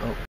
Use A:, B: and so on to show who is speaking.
A: Oh.